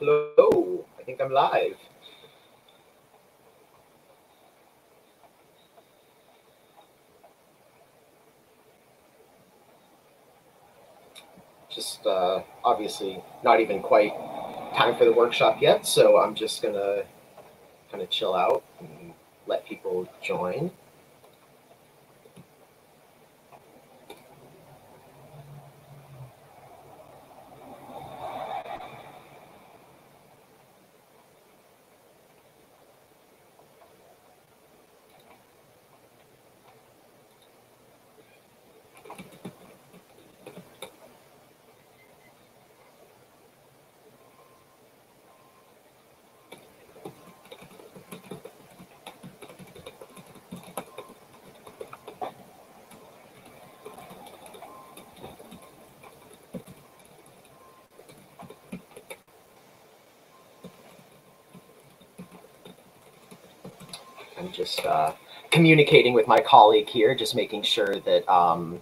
Hello, I think I'm live. Just uh, obviously not even quite time for the workshop yet, so I'm just gonna kind of chill out and let people join. I'm just uh, communicating with my colleague here, just making sure that um,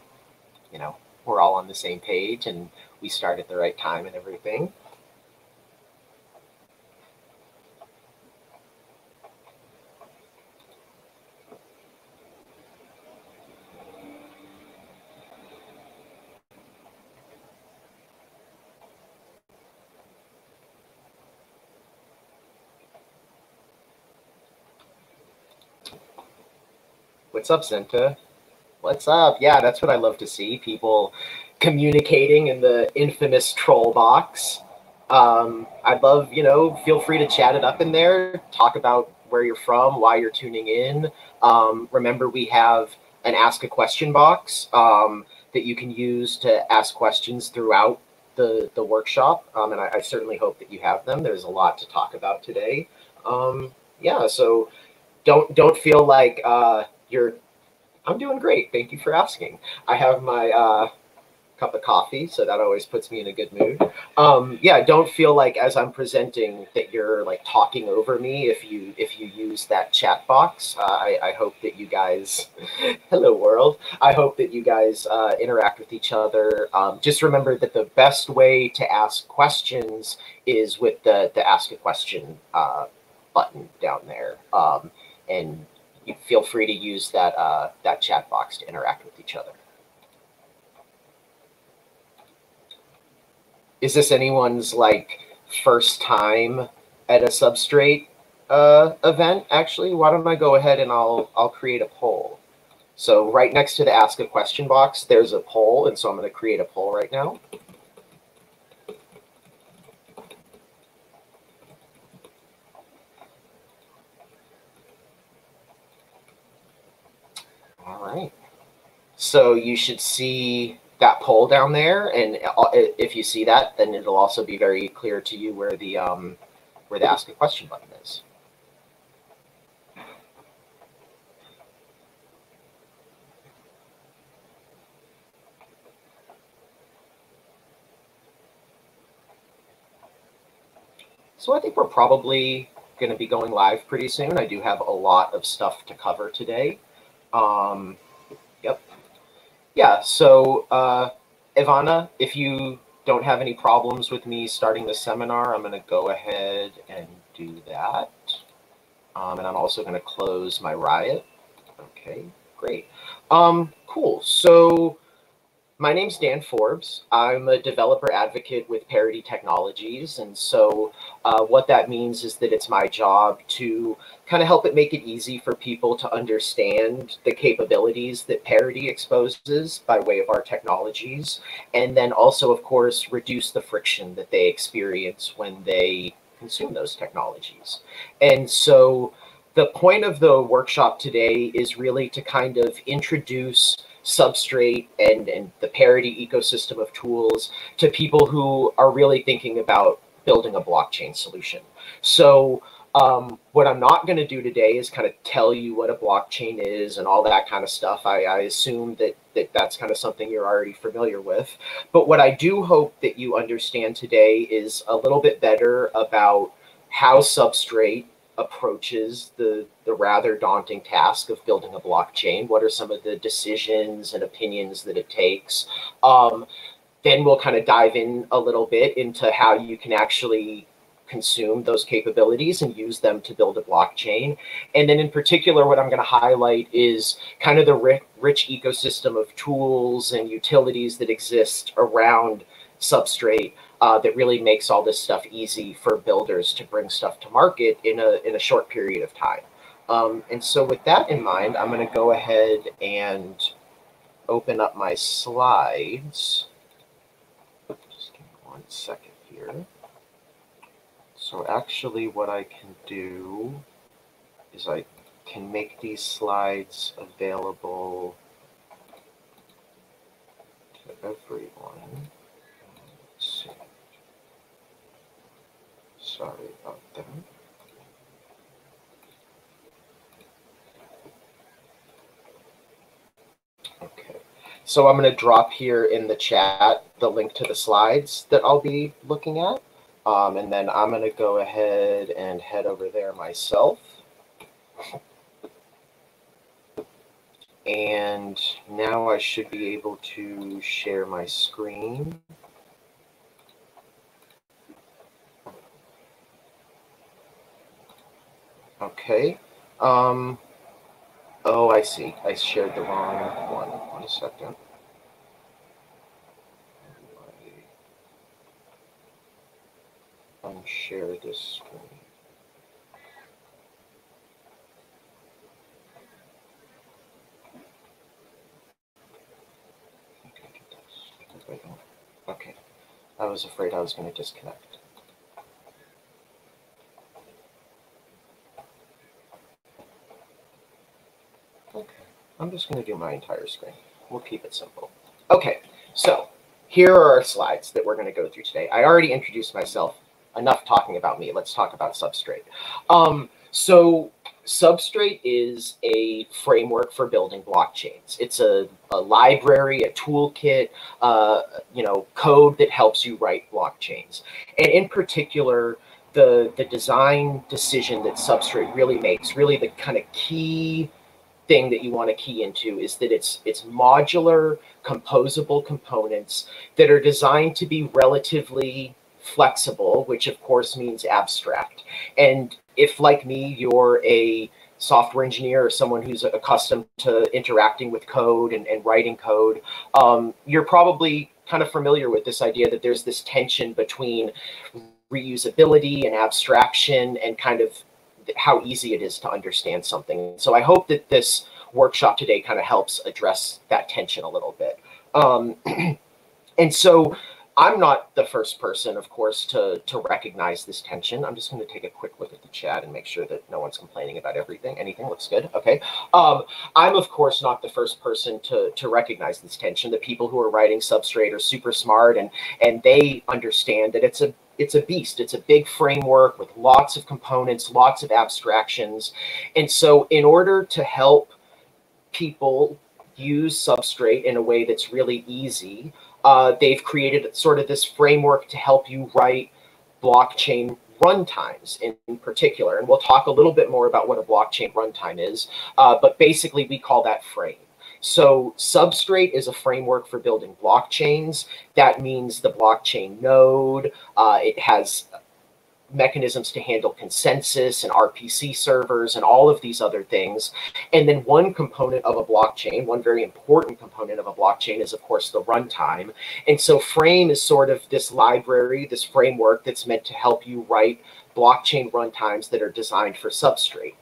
you know we're all on the same page and we start at the right time and everything. What's up, Zenta? What's up? Yeah, that's what I love to see. People communicating in the infamous troll box. Um, I'd love, you know, feel free to chat it up in there, talk about where you're from, why you're tuning in. Um, remember, we have an ask a question box um, that you can use to ask questions throughout the, the workshop. Um, and I, I, certainly hope that you have them. There's a lot to talk about today. Um, yeah, so don't don't feel like uh, you're I'm doing great. Thank you for asking. I have my uh, cup of coffee, so that always puts me in a good mood. Um, yeah, don't feel like as I'm presenting that you're like talking over me if you if you use that chat box. Uh, I, I hope that you guys, hello world. I hope that you guys uh, interact with each other. Um, just remember that the best way to ask questions is with the the ask a question uh, button down there. Um, and you feel free to use that uh, that chat box to interact with each other. Is this anyone's like first time at a substrate uh, event? Actually, why don't I go ahead and I'll I'll create a poll. So right next to the ask a question box, there's a poll, and so I'm going to create a poll right now. Right. So you should see that poll down there, and if you see that, then it'll also be very clear to you where the um, where the ask a question button is. So I think we're probably going to be going live pretty soon. I do have a lot of stuff to cover today. Um, yep. Yeah, so uh, Ivana, if you don't have any problems with me starting the seminar, I'm going to go ahead and do that. Um, and I'm also going to close my Riot. Okay, great. Um, cool. So my name's Dan Forbes. I'm a developer advocate with Parity Technologies. And so uh, what that means is that it's my job to kind of help it make it easy for people to understand the capabilities that Parity exposes by way of our technologies. And then also, of course, reduce the friction that they experience when they consume those technologies. And so the point of the workshop today is really to kind of introduce substrate and, and the parity ecosystem of tools to people who are really thinking about building a blockchain solution. So um, what I'm not going to do today is kind of tell you what a blockchain is and all that kind of stuff. I, I assume that, that that's kind of something you're already familiar with. But what I do hope that you understand today is a little bit better about how Substrate approaches the the rather daunting task of building a blockchain? What are some of the decisions and opinions that it takes? Um, then we'll kind of dive in a little bit into how you can actually consume those capabilities and use them to build a blockchain. And then in particular, what I'm going to highlight is kind of the rich, rich ecosystem of tools and utilities that exist around Substrate uh, that really makes all this stuff easy for builders to bring stuff to market in a, in a short period of time. Um, and so with that in mind, I'm going to go ahead and open up my slides. Just give me one second here. So actually what I can do is I can make these slides available to everyone. Let's see. Sorry. Okay, so I'm going to drop here in the chat the link to the slides that I'll be looking at. Um, and then I'm going to go ahead and head over there myself. And now I should be able to share my screen. Okay. Um, oh, I see. I shared the wrong one. One second. Unshare this screen. Okay. I was afraid I was going to disconnect. Okay. I'm just going to do my entire screen. We'll keep it simple. Okay. So here are our slides that we're going to go through today. I already introduced myself enough talking about me. Let's talk about Substrate. Um, so Substrate is a framework for building blockchains. It's a, a library, a toolkit, uh, you know, code that helps you write blockchains. And in particular, the the design decision that Substrate really makes, really the kind of key thing that you want to key into is that it's it's modular, composable components that are designed to be relatively flexible, which of course means abstract. And if, like me, you're a software engineer or someone who's accustomed to interacting with code and, and writing code, um, you're probably kind of familiar with this idea that there's this tension between reusability and abstraction and kind of how easy it is to understand something. So I hope that this workshop today kind of helps address that tension a little bit. Um, and so I'm not the first person, of course, to to recognize this tension. I'm just going to take a quick look at the chat and make sure that no one's complaining about everything. Anything looks good. Okay. Um, I'm of course not the first person to to recognize this tension. The people who are writing Substrate are super smart and and they understand that it's a it's a beast. It's a big framework with lots of components, lots of abstractions, and so in order to help people use Substrate in a way that's really easy uh, they've created sort of this framework to help you write blockchain runtimes in, in, particular. And we'll talk a little bit more about what a blockchain runtime is, uh, but basically we call that frame. So Substrate is a framework for building blockchains. That means the blockchain node. Uh, it has mechanisms to handle consensus and RPC servers and all of these other things. And then one component of a blockchain, one very important component of a blockchain is, of course, the runtime. And so Frame is sort of this library, this framework that's meant to help you write blockchain runtimes that are designed for Substrate.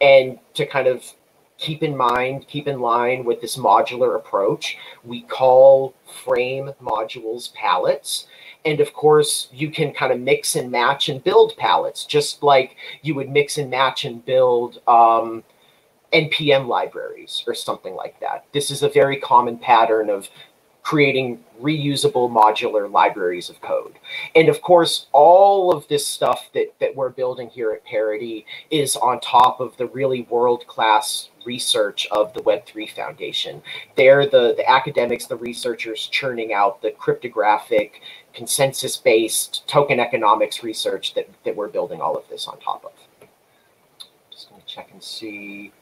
And to kind of keep in mind, keep in line with this modular approach, we call Frame modules pallets. And of course, you can kind of mix and match and build pallets, just like you would mix and match and build um, NPM libraries or something like that. This is a very common pattern of creating reusable modular libraries of code. And of course, all of this stuff that, that we're building here at Parity is on top of the really world-class research of the Web3 Foundation. They're the, the academics, the researchers churning out the cryptographic, consensus-based token economics research that, that we're building all of this on top of. Just gonna check and see,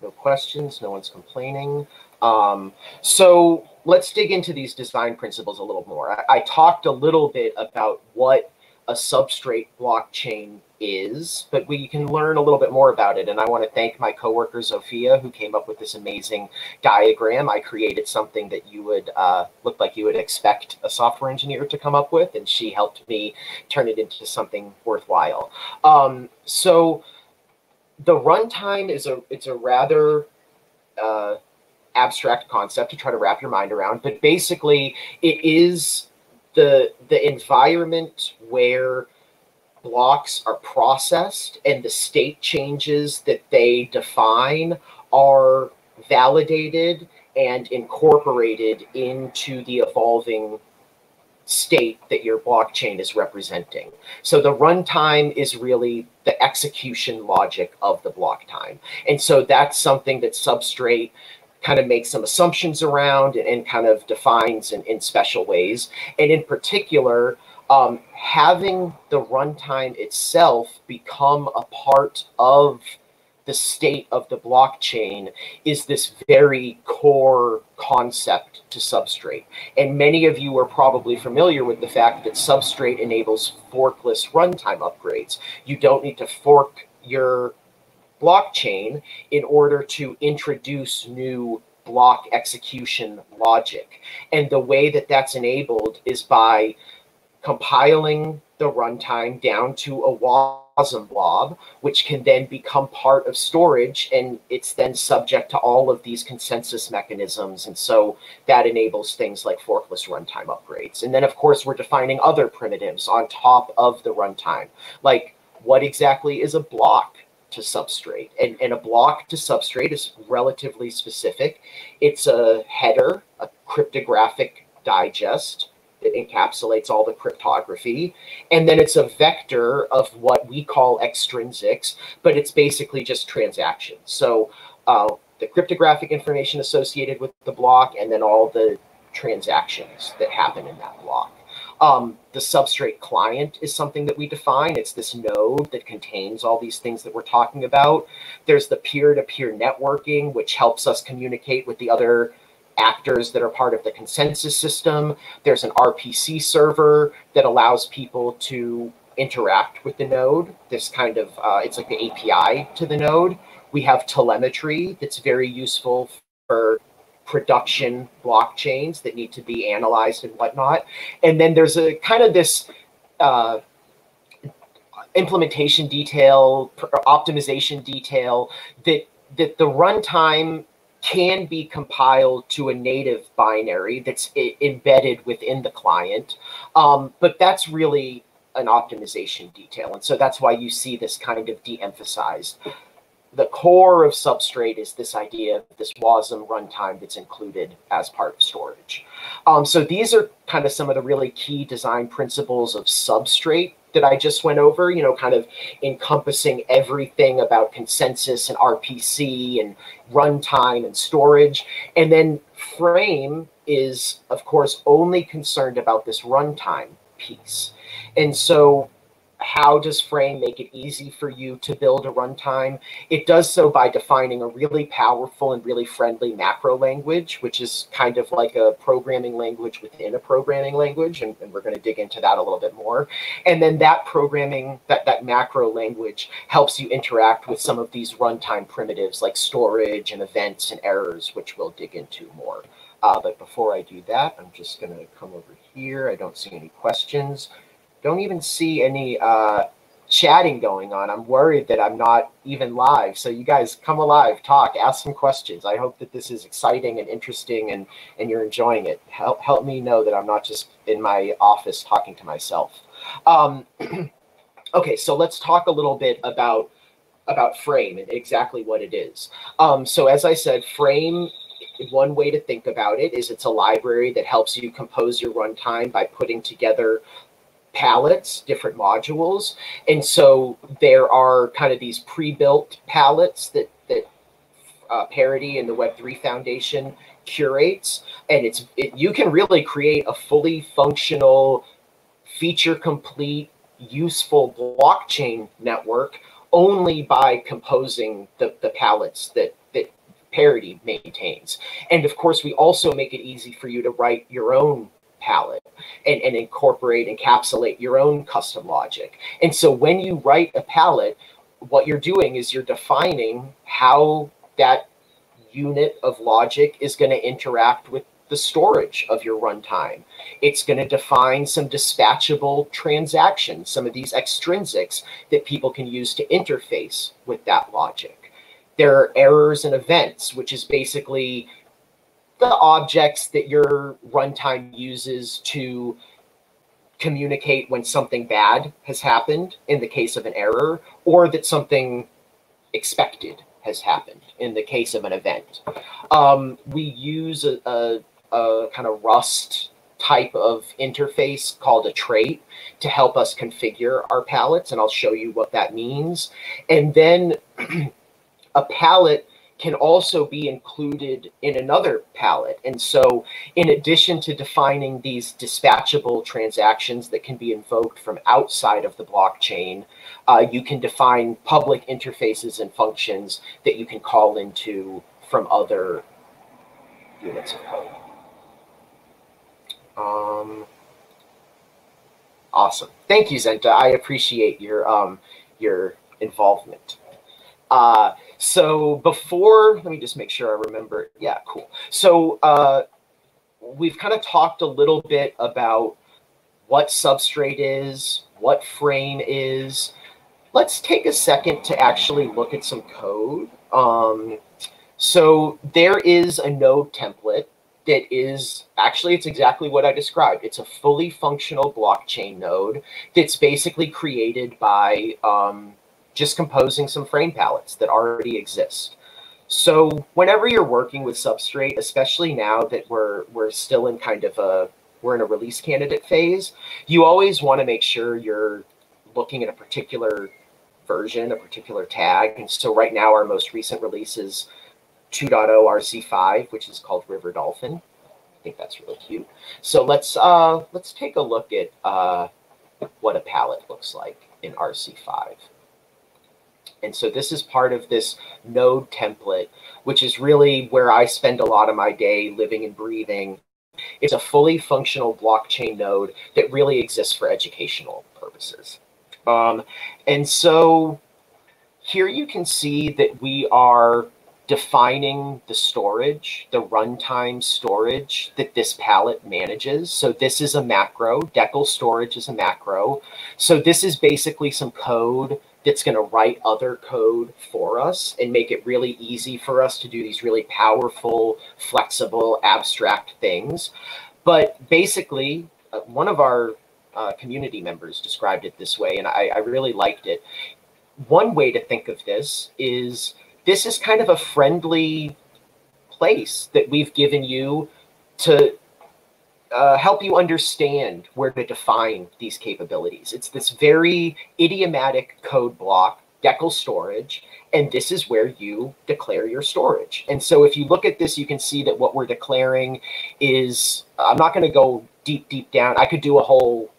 no questions, no one's complaining. Um, so let's dig into these design principles a little more. I, I talked a little bit about what a substrate blockchain is, but we can learn a little bit more about it. And I want to thank my coworker Zofia, who came up with this amazing diagram. I created something that you would uh, look like you would expect a software engineer to come up with, and she helped me turn it into something worthwhile. Um, so the runtime is a it's a rather uh, abstract concept to try to wrap your mind around, but basically it is the the environment where blocks are processed and the state changes that they define are validated and incorporated into the evolving state that your blockchain is representing. So the runtime is really the execution logic of the block time. And so that's something that Substrate kind of makes some assumptions around and, and kind of defines in, in special ways. And in particular, um, having the runtime itself become a part of the state of the blockchain is this very core concept to Substrate. And many of you are probably familiar with the fact that Substrate enables forkless runtime upgrades. You don't need to fork your blockchain in order to introduce new block execution logic. And the way that that's enabled is by compiling the runtime down to a WASM blob, which can then become part of storage, and it's then subject to all of these consensus mechanisms. And so that enables things like forkless runtime upgrades. And then, of course, we're defining other primitives on top of the runtime, like what exactly is a block? to substrate. And, and a block to substrate is relatively specific. It's a header, a cryptographic digest that encapsulates all the cryptography. And then it's a vector of what we call extrinsics, but it's basically just transactions. So uh, the cryptographic information associated with the block and then all the transactions that happen in that block. Um, the substrate client is something that we define. It's this node that contains all these things that we're talking about. There's the peer-to-peer -peer networking, which helps us communicate with the other actors that are part of the consensus system. There's an RPC server that allows people to interact with the node. This kind of, uh, it's like the API to the node. We have telemetry that's very useful for production blockchains that need to be analyzed and whatnot. And then there's a kind of this uh, implementation detail, optimization detail that that the runtime can be compiled to a native binary that's embedded within the client. Um, but that's really an optimization detail. And so that's why you see this kind of de-emphasized the core of Substrate is this idea of this WASM runtime that's included as part of storage. Um, so these are kind of some of the really key design principles of Substrate that I just went over, you know, kind of encompassing everything about consensus and RPC and runtime and storage. And then Frame is, of course, only concerned about this runtime piece. And so how does Frame make it easy for you to build a runtime? It does so by defining a really powerful and really friendly macro language, which is kind of like a programming language within a programming language. And, and we're going to dig into that a little bit more. And then that programming, that, that macro language helps you interact with some of these runtime primitives like storage and events and errors, which we'll dig into more. Uh, but before I do that, I'm just going to come over here. I don't see any questions don't even see any uh, chatting going on. I'm worried that I'm not even live. So you guys come alive, talk, ask some questions. I hope that this is exciting and interesting and, and you're enjoying it. Help, help me know that I'm not just in my office talking to myself. Um, okay, so let's talk a little bit about about Frame and exactly what it is. Um, so as I said, Frame one way to think about it is it's a library that helps you compose your runtime by putting together pallets, different modules. And so there are kind of these pre-built pallets that, that uh, Parity and the Web3 Foundation curates. And it's it, you can really create a fully functional, feature complete, useful blockchain network only by composing the, the pallets that, that Parity maintains. And of course, we also make it easy for you to write your own pallet and, and incorporate, encapsulate your own custom logic. And so when you write a pallet, what you're doing is you're defining how that unit of logic is going to interact with the storage of your runtime. It's going to define some dispatchable transactions, some of these extrinsics that people can use to interface with that logic. There are errors and events, which is basically the objects that your runtime uses to communicate when something bad has happened in the case of an error or that something expected has happened in the case of an event. Um, we use a, a, a kind of Rust type of interface called a trait to help us configure our pallets, and I'll show you what that means. And then a pallet can also be included in another pallet. And so in addition to defining these dispatchable transactions that can be invoked from outside of the blockchain, uh, you can define public interfaces and functions that you can call into from other units of code. Um, awesome. Thank you, Zenta. I appreciate your um, your involvement. Uh, so before, let me just make sure I remember. Yeah, cool. So uh, we've kind of talked a little bit about what substrate is, what frame is. Let's take a second to actually look at some code. Um, so there is a node template that is actually it's exactly what I described. It's a fully functional blockchain node that's basically created by um, just composing some frame pallets that already exist. So whenever you're working with Substrate, especially now that we're we're still in kind of a we're in a release candidate phase, you always want to make sure you're looking at a particular version, a particular tag. And so right now our most recent release is 2.0 RC5, which is called River Dolphin. I think that's really cute. So let's uh, let's take a look at uh, what a pallet looks like in RC5. And so this is part of this node template, which is really where I spend a lot of my day living and breathing. It's a fully functional blockchain node that really exists for educational purposes. Um, and so here you can see that we are defining the storage, the runtime storage that this pallet manages. So this is a macro, decl storage is a macro. So this is basically some code that's going to write other code for us and make it really easy for us to do these really powerful, flexible, abstract things. But basically, uh, one of our uh, community members described it this way, and I, I really liked it. One way to think of this is this is kind of a friendly place that we've given you to uh, help you understand where to define these capabilities. It's this very idiomatic code block, decl storage, and this is where you declare your storage. And so if you look at this, you can see that what we're declaring is, I'm not going to go deep, deep down. I could do a whole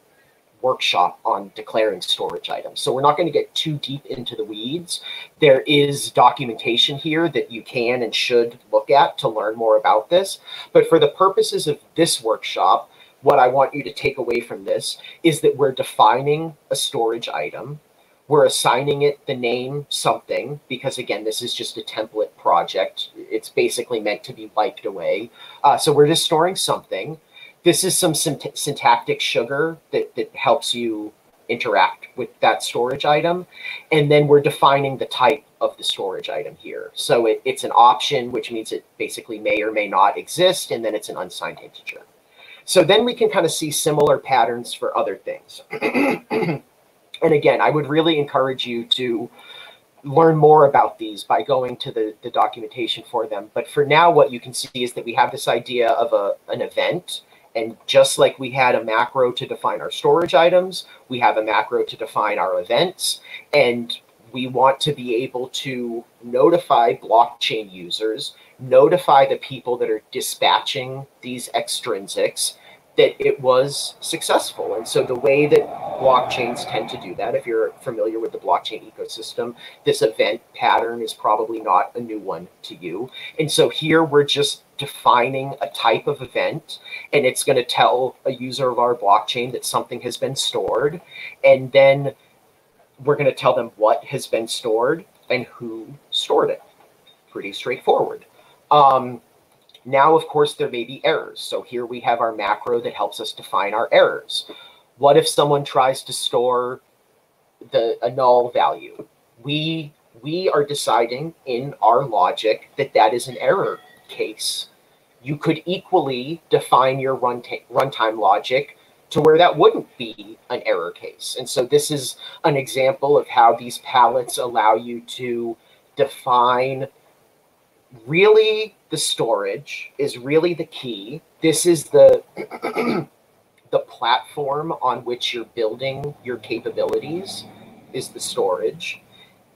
workshop on declaring storage items. So we're not going to get too deep into the weeds. There is documentation here that you can and should look at to learn more about this. But for the purposes of this workshop, what I want you to take away from this is that we're defining a storage item. We're assigning it the name something because again, this is just a template project. It's basically meant to be wiped away. Uh, so we're just storing something this is some syntactic sugar that, that helps you interact with that storage item. And then we're defining the type of the storage item here. So it, it's an option, which means it basically may or may not exist, and then it's an unsigned integer. So then we can kind of see similar patterns for other things. and again, I would really encourage you to learn more about these by going to the, the documentation for them. But for now, what you can see is that we have this idea of a, an event and just like we had a macro to define our storage items, we have a macro to define our events. And we want to be able to notify blockchain users, notify the people that are dispatching these extrinsics, that it was successful. And so the way that blockchains tend to do that, if you're familiar with the blockchain ecosystem, this event pattern is probably not a new one to you. And so here we're just defining a type of event and it's going to tell a user of our blockchain that something has been stored. And then we're going to tell them what has been stored and who stored it. Pretty straightforward. Um, now, of course, there may be errors. So here we have our macro that helps us define our errors. What if someone tries to store the a null value? We we are deciding in our logic that that is an error case. You could equally define your runtime runtime logic to where that wouldn't be an error case. And so this is an example of how these pallets allow you to define really the storage is really the key. This is the the platform on which you're building your capabilities is the storage.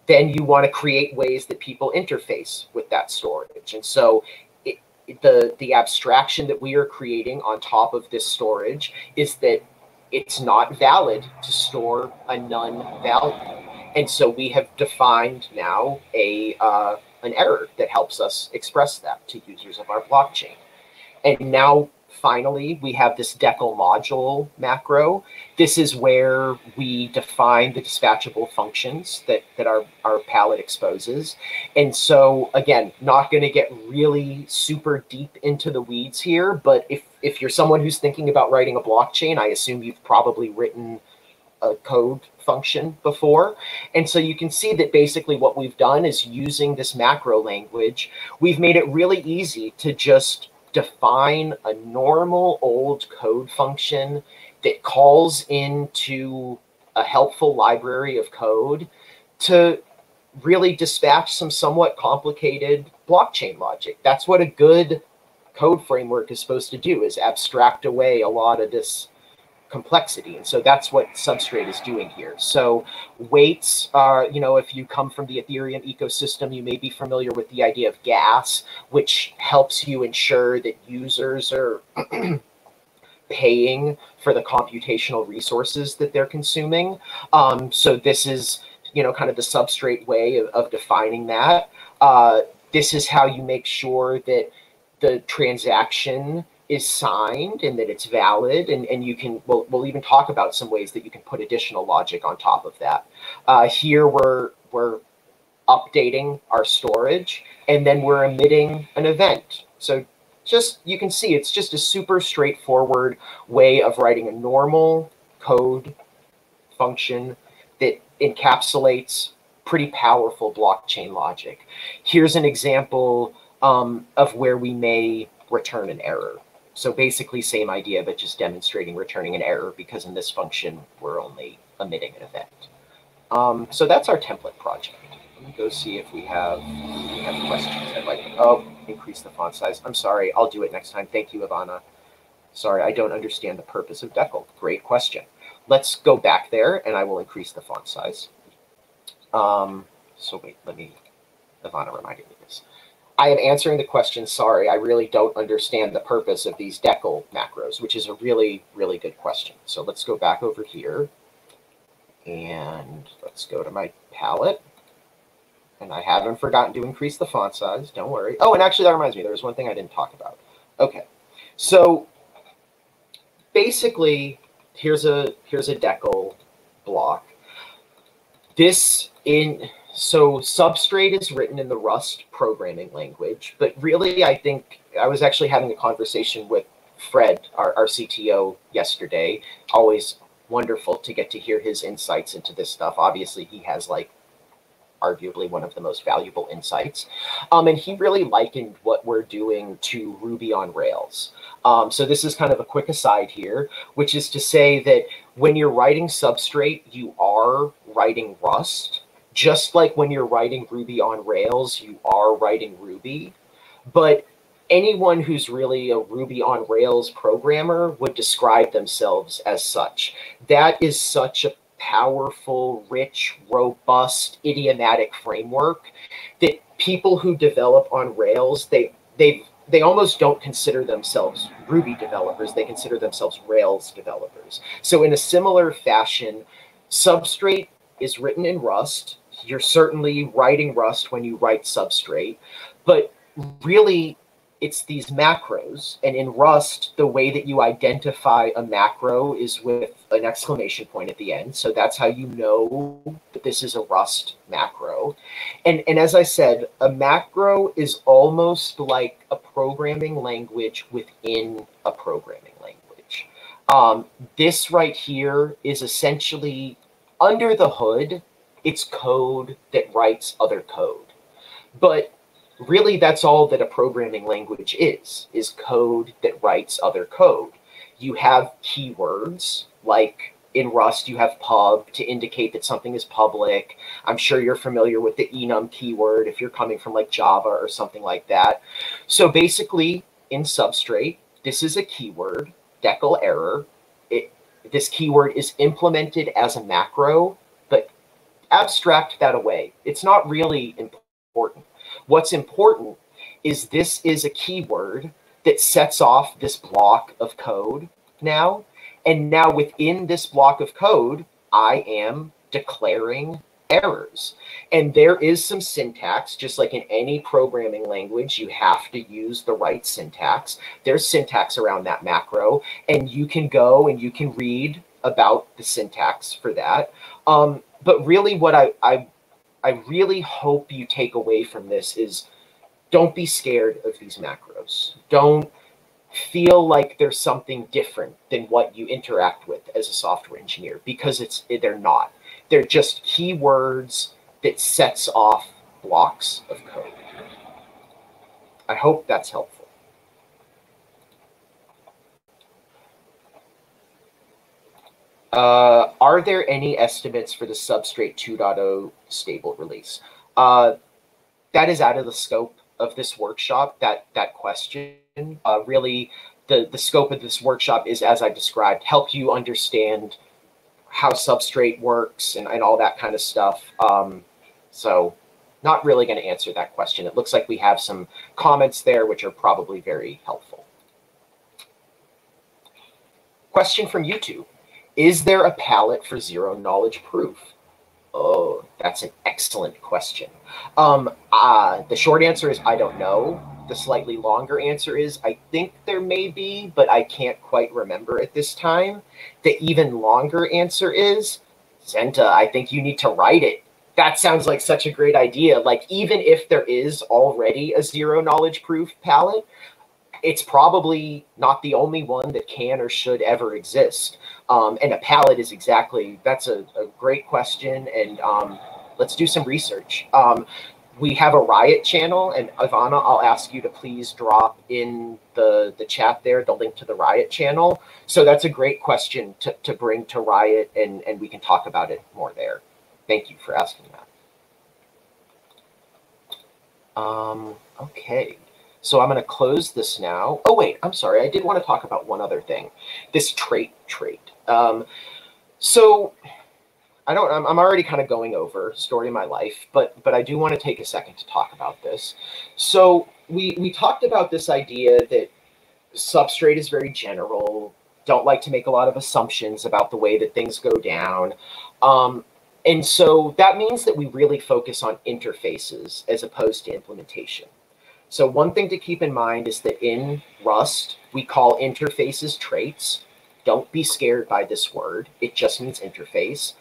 Then you want to create ways that people interface with that storage. And so it, the the abstraction that we are creating on top of this storage is that it's not valid to store a none value. And so we have defined now a uh, an error that helps us express that to users of our blockchain. And now finally, we have this decl module macro. This is where we define the dispatchable functions that, that our, our pallet exposes. And so again, not going to get really super deep into the weeds here, but if, if you're someone who's thinking about writing a blockchain, I assume you've probably written a code function before. And so you can see that basically what we've done is using this macro language, we've made it really easy to just define a normal old code function that calls into a helpful library of code to really dispatch some somewhat complicated blockchain logic. That's what a good code framework is supposed to do is abstract away a lot of this complexity. And so that's what Substrate is doing here. So weights are, you know, if you come from the Ethereum ecosystem, you may be familiar with the idea of gas, which helps you ensure that users are paying for the computational resources that they're consuming. Um, so this is, you know, kind of the substrate way of, of defining that. Uh, this is how you make sure that the transaction is signed and that it's valid and, and you can we'll, we'll even talk about some ways that you can put additional logic on top of that. Uh, here we're we're updating our storage and then we're emitting an event. So just you can see it's just a super straightforward way of writing a normal code function that encapsulates pretty powerful blockchain logic. Here's an example um, of where we may return an error so basically same idea, but just demonstrating returning an error because in this function, we're only emitting an event. Um, so that's our template project. Let me go see if we have, we have questions. I'd like, oh, increase the font size. I'm sorry, I'll do it next time. Thank you, Ivana. Sorry, I don't understand the purpose of decl. Great question. Let's go back there and I will increase the font size. Um, so wait, let me, Ivana reminded me. I am answering the question, sorry, I really don't understand the purpose of these decl macros, which is a really, really good question. So let's go back over here and let's go to my pallet. And I haven't forgotten to increase the font size, don't worry. Oh, and actually that reminds me, there was one thing I didn't talk about. Okay, so basically, here's a here's a decl block. This in so Substrate is written in the Rust programming language, but really I think I was actually having a conversation with Fred, our, our CTO, yesterday. Always wonderful to get to hear his insights into this stuff. Obviously, he has like arguably one of the most valuable insights. Um, and he really likened what we're doing to Ruby on Rails. Um, so this is kind of a quick aside here, which is to say that when you're writing Substrate, you are writing Rust just like when you're writing Ruby on Rails, you are writing Ruby. But anyone who's really a Ruby on Rails programmer would describe themselves as such. That is such a powerful, rich, robust, idiomatic framework that people who develop on Rails, they they've they almost don't consider themselves Ruby developers. They consider themselves Rails developers. So in a similar fashion, Substrate is written in Rust. You're certainly writing Rust when you write Substrate, but really it's these macros. And in Rust, the way that you identify a macro is with an exclamation point at the end. So that's how you know that this is a Rust macro. And, and as I said, a macro is almost like a programming language within a programming language. Um, this right here is essentially under the hood, it's code that writes other code. But really that's all that a programming language is, is code that writes other code. You have keywords, like in Rust, you have pub to indicate that something is public. I'm sure you're familiar with the enum keyword if you're coming from like Java or something like that. So basically, in Substrate, this is a keyword, decl error. It, this keyword is implemented as a macro, abstract that away. It's not really important. What's important is this is a keyword that sets off this block of code now. And now within this block of code, I am declaring errors. And there is some syntax, just like in any programming language, you have to use the right syntax. There's syntax around that macro, and you can go and you can read about the syntax for that. Um, but really what I, I I really hope you take away from this is don't be scared of these macros. Don't feel like there's something different than what you interact with as a software engineer because it's they're not. They're just keywords that sets off blocks of code. I hope that's helpful. Uh, are there any estimates for the Substrate 2.0 stable release? Uh, that is out of the scope of this workshop, that, that question. Uh, really, the, the scope of this workshop is, as I described, help you understand how Substrate works and, and all that kind of stuff. Um, so not really going to answer that question. It looks like we have some comments there, which are probably very helpful. Question from YouTube. Is there a pallet for zero knowledge proof? Oh, that's an excellent question. Um, uh, the short answer is I don't know. The slightly longer answer is I think there may be, but I can't quite remember at this time. The even longer answer is Zenta, I think you need to write it. That sounds like such a great idea. Like, even if there is already a zero knowledge proof pallet, it's probably not the only one that can or should ever exist. Um, and a pallet is exactly that's a, a great question. And um, let's do some research. Um, we have a Riot channel, and Ivana, I'll ask you to please drop in the the chat there the link to the Riot channel. So that's a great question to, to bring to Riot, and and we can talk about it more there. Thank you for asking that. Um, okay. So I'm going to close this now. Oh, wait, I'm sorry. I did want to talk about one other thing. This trait trait. Um, so I don't, I'm, I'm already kind of going over story of my life, but, but I do want to take a second to talk about this. So we, we talked about this idea that substrate is very general, don't like to make a lot of assumptions about the way that things go down. Um, and so that means that we really focus on interfaces as opposed to implementation. So one thing to keep in mind is that in Rust, we call interfaces traits. Don't be scared by this word. It just means interface.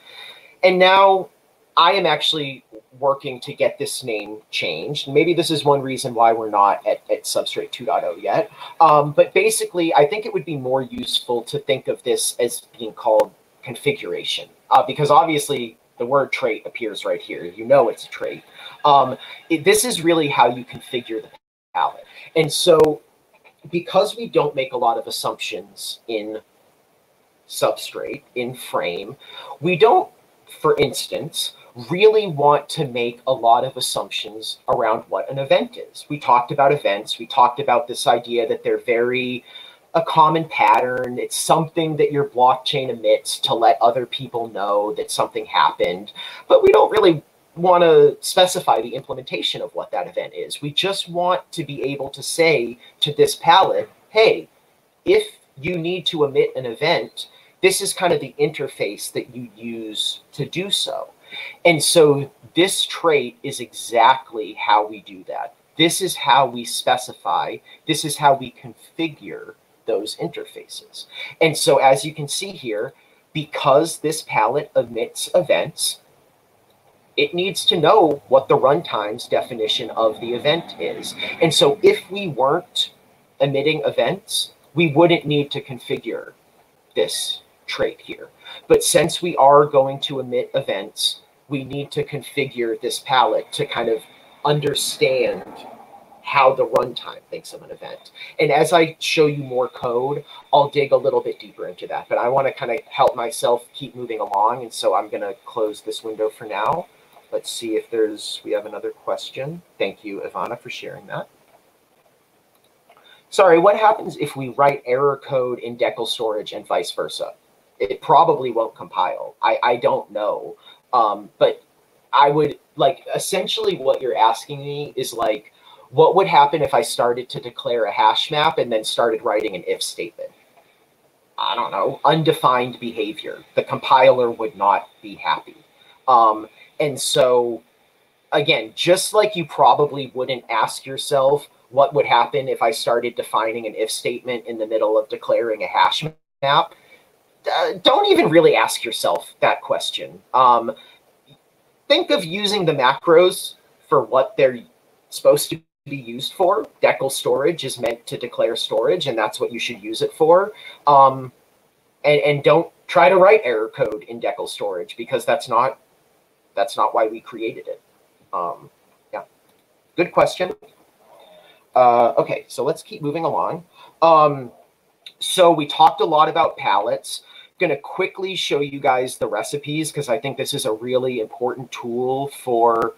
And now I am actually working to get this name changed. Maybe this is one reason why we're not at, at Substrate 2.0 yet. Um, but basically, I think it would be more useful to think of this as being called configuration. Uh, because obviously, the word trait appears right here. You know it's a trait. Um, it, this is really how you configure the pallet. And so because we don't make a lot of assumptions in substrate, in frame, we don't, for instance, really want to make a lot of assumptions around what an event is. We talked about events. We talked about this idea that they're very a common pattern. It's something that your blockchain emits to let other people know that something happened. But we don't really want to specify the implementation of what that event is. We just want to be able to say to this pallet, hey, if you need to emit an event, this is kind of the interface that you use to do so. And so this trait is exactly how we do that. This is how we specify, this is how we configure those interfaces. And so as you can see here, because this pallet emits events, it needs to know what the runtime's definition of the event is. And so if we weren't emitting events, we wouldn't need to configure this trait here. But since we are going to emit events, we need to configure this pallet to kind of understand how the runtime thinks of an event. And as I show you more code, I'll dig a little bit deeper into that. But I want to kind of help myself keep moving along. And so I'm going to close this window for now. Let's see if there's, we have another question. Thank you, Ivana, for sharing that. Sorry, what happens if we write error code in decl storage and vice versa? It probably won't compile. I, I don't know. Um, but I would like essentially what you're asking me is like, what would happen if I started to declare a hash map and then started writing an if statement? I don't know, undefined behavior. The compiler would not be happy. Um, and so, again, just like you probably wouldn't ask yourself what would happen if I started defining an if statement in the middle of declaring a hash map, uh, don't even really ask yourself that question. Um, think of using the macros for what they're supposed to be used for. decl storage is meant to declare storage, and that's what you should use it for. Um, and, and don't try to write error code in decl storage because that's not that's not why we created it. Um, yeah, good question. Uh, okay, so let's keep moving along. Um, so we talked a lot about pallets going to quickly show you guys the recipes because I think this is a really important tool for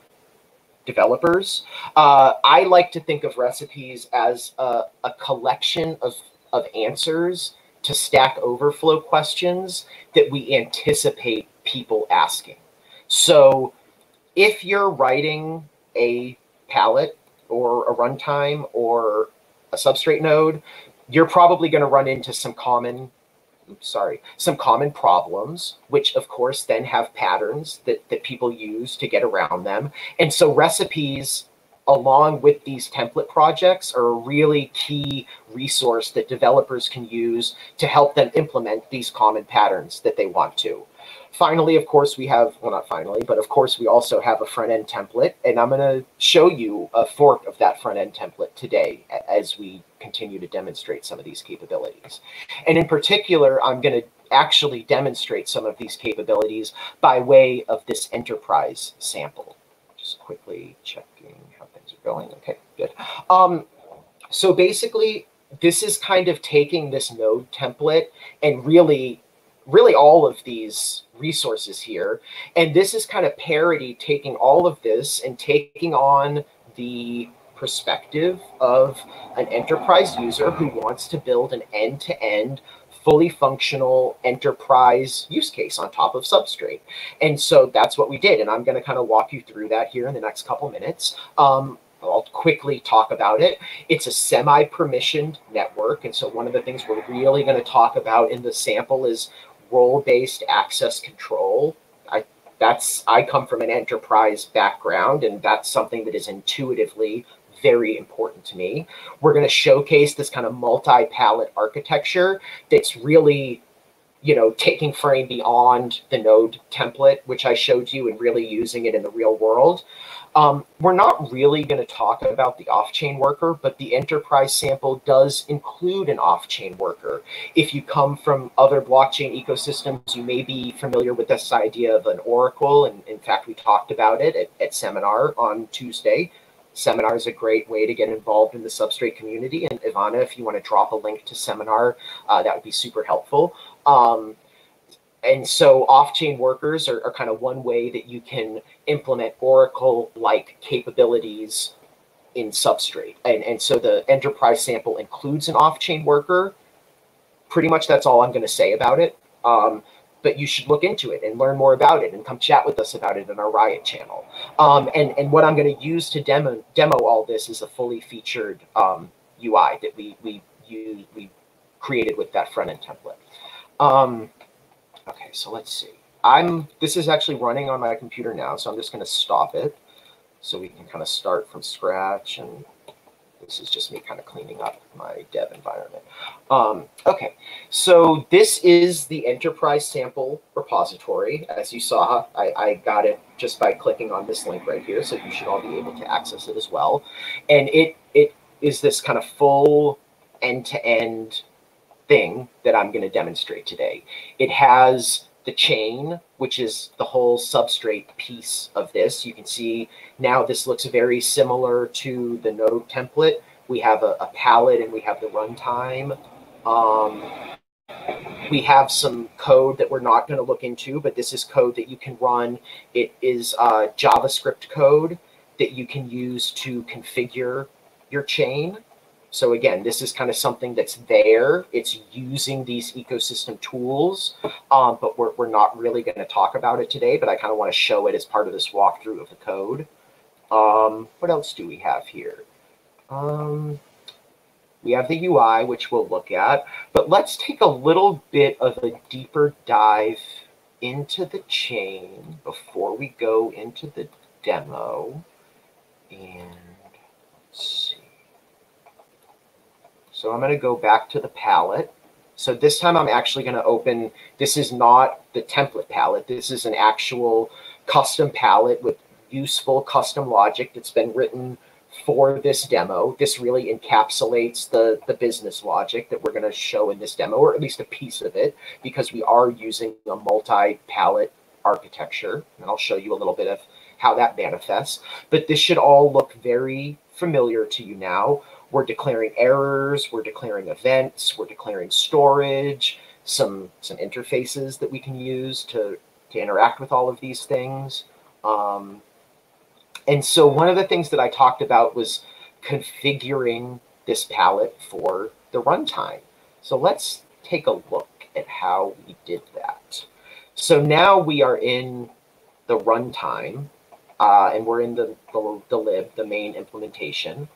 developers. Uh, I like to think of recipes as a, a collection of, of answers to Stack Overflow questions that we anticipate people asking. So if you're writing a pallet or a runtime or a substrate node, you're probably going to run into some common sorry, some common problems, which of course then have patterns that, that people use to get around them. And so recipes along with these template projects are a really key resource that developers can use to help them implement these common patterns that they want to. Finally, of course, we have, well, not finally, but of course, we also have a front end template. And I'm going to show you a fork of that front end template today as we continue to demonstrate some of these capabilities. And in particular, I'm going to actually demonstrate some of these capabilities by way of this enterprise sample. Just quickly checking how things are going. Okay, good. Um, so basically, this is kind of taking this node template and really really all of these resources here. And this is kind of Parity taking all of this and taking on the perspective of an enterprise user who wants to build an end-to-end fully functional enterprise use case on top of substrate and so that's what we did and i'm going to kind of walk you through that here in the next couple minutes um, I'll quickly talk about it. It's a semi-permissioned network. And so one of the things we're really going to talk about in the sample is role-based access control. I that's I come from an enterprise background, and that's something that is intuitively very important to me. We're going to showcase this kind of multi-pallet architecture that's really you know, taking frame beyond the node template, which I showed you, and really using it in the real world. Um, we're not really going to talk about the off-chain worker, but the enterprise sample does include an off-chain worker. If you come from other blockchain ecosystems, you may be familiar with this idea of an oracle. And in fact, we talked about it at, at seminar on Tuesday. Seminar is a great way to get involved in the substrate community. And Ivana, if you want to drop a link to seminar, uh, that would be super helpful. Um, and so off-chain workers are, are, kind of one way that you can implement Oracle-like capabilities in Substrate. And, and so the enterprise sample includes an off-chain worker. Pretty much that's all I'm going to say about it. Um, but you should look into it and learn more about it and come chat with us about it in our Riot channel. Um, and, and what I'm going to use to demo, demo all this is a fully featured um, UI that we, we, we created with that front end template. Okay, so let's see. I'm, this is actually running on my computer now, so I'm just going to stop it so we can kind of start from scratch and this is just me kind of cleaning up my dev environment. Um, okay, so this is the enterprise sample repository. As you saw, I, I, got it just by clicking on this link right here, so you should all be able to access it as well. And it it is this kind of full end-to-end -end thing that I'm going to demonstrate today. It has the chain, which is the whole substrate piece of this. You can see now this looks very similar to the node template. We have a, a pallet and we have the runtime. Um, we have some code that we're not going to look into, but this is code that you can run. It is uh, JavaScript code that you can use to configure your chain. So again, this is kind of something that's there. It's using these ecosystem tools, um, but we're, we're not really going to talk about it today, but I kind of want to show it as part of this walkthrough of the code. Um, what else do we have here? Um, we have the UI, which we'll look at, but let's take a little bit of a deeper dive into the chain before we go into the demo. And. So I'm going to go back to the pallet. So this time I'm actually going to open, this is not the template pallet. This is an actual custom pallet with useful custom logic that's been written for this demo. This really encapsulates the, the business logic that we're going to show in this demo, or at least a piece of it, because we are using a multi-pallet architecture. And I'll show you a little bit of how that manifests. But this should all look very familiar to you now. We're declaring errors, we're declaring events, we're declaring storage, some some interfaces that we can use to, to interact with all of these things. Um, and so one of the things that I talked about was configuring this pallet for the runtime. So let's take a look at how we did that. So now we are in the runtime, uh, and we're in the, the, the lib, the main implementation.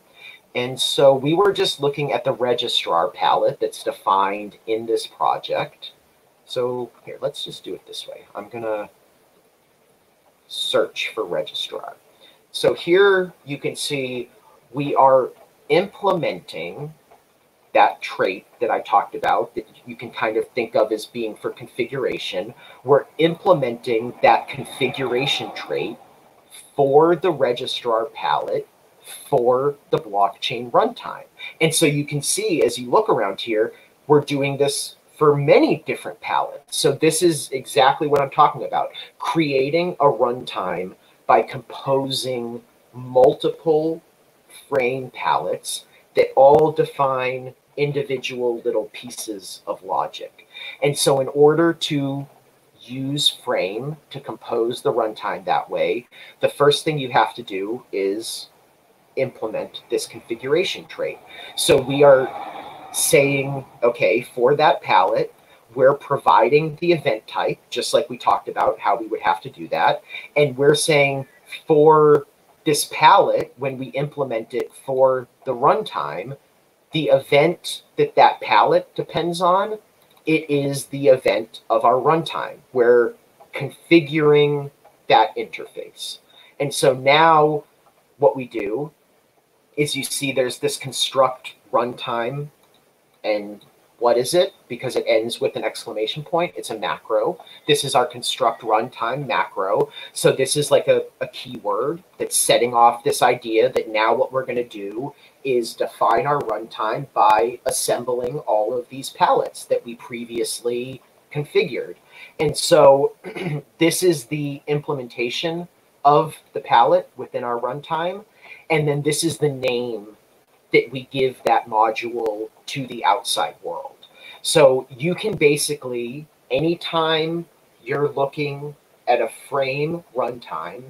And so we were just looking at the registrar pallet that's defined in this project. So here, let's just do it this way. I'm going to search for registrar. So here you can see we are implementing that trait that I talked about that you can kind of think of as being for configuration. We're implementing that configuration trait for the registrar pallet for the blockchain runtime. And so you can see as you look around here, we're doing this for many different pallets. So this is exactly what I'm talking about, creating a runtime by composing multiple frame pallets that all define individual little pieces of logic. And so in order to use frame to compose the runtime that way, the first thing you have to do is implement this configuration trait. So we are saying, okay, for that pallet, we're providing the event type, just like we talked about how we would have to do that. And we're saying for this pallet, when we implement it for the runtime, the event that that pallet depends on, it is the event of our runtime. We're configuring that interface. And so now what we do is you see there's this construct runtime and what is it? Because it ends with an exclamation point. It's a macro. This is our construct runtime macro. So this is like a, a keyword that's setting off this idea that now what we're going to do is define our runtime by assembling all of these pallets that we previously configured. And so this is the implementation of the pallet within our runtime. And then this is the name that we give that module to the outside world. So you can basically, anytime you're looking at a frame runtime,